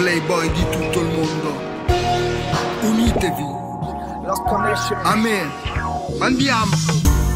playboy di tutto il mondo. Unitevi. Amen. Andiamo.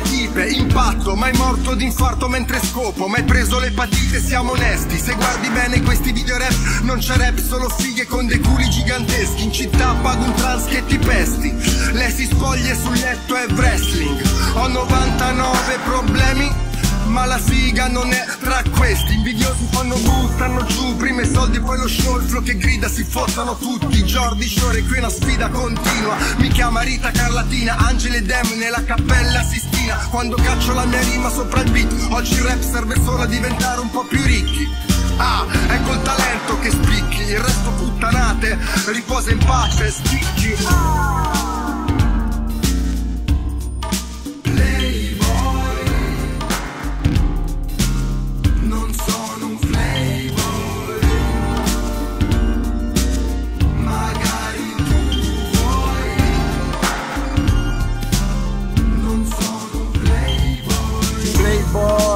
Tipe, impatto, mai morto d'infarto mentre scopo, mai preso l'epatite, siamo onesti. Se guardi bene questi video rap, non c'è rap, solo fighe con dei culi giganteschi. In città pago un trans che ti pesti. Lei si spoglie sul letto e wrestling. Ho 99 problemi ma la figa non è tra questi. Invidiosi fanno buttano giù. Prima i soldi poi lo sciolfro che grida. Si fottano tutti Jordi Shore qui una sfida continua. Mi chiama Rita Carlatina. Angele Dem nella cappella Sistina. Quando caccio la mia rima sopra il beat Oggi il rap serve solo a diventare un po' più ricchi. Ah, ecco il talento che spicchi. Il resto puttanate Riposa in pace, spicchi. ah.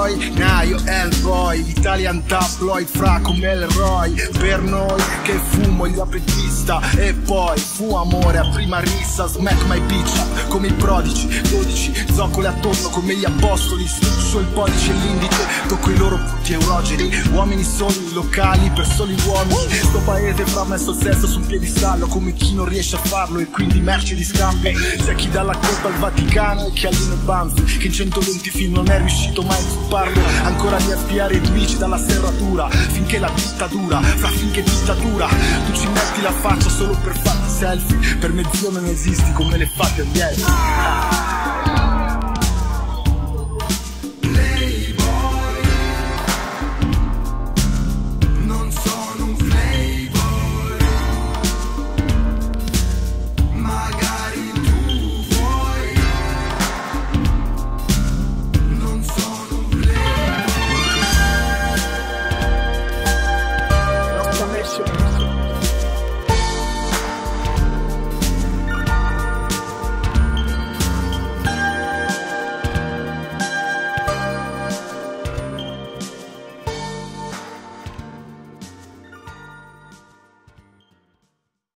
boy. Now Naio, Hellboy, Italian tabloid fra come Elroy Per noi che fumo il apetista E poi fu amore a prima rissa Smack my bitch come i prodici. 12 zoccole attorno come gli apostoli Stuccio il pollice e l'indice Tocco i loro putti eurogeni. Uomini soli, locali per soli uomini. Sto paese fra messo il sesso sul piedistallo Come chi non riesce a farlo e quindi merce di scambio. C'è chi dà la colpa al Vaticano e chi all'Ine Banfi Che in 120 film non è riuscito mai a zupparlo Ancora lì a spiare i twitch dalla serratura Finché la dittatura, fra finché dittatura Tu ci metti la faccia solo per farti selfie Per me zio non esisti come le fate agli elfi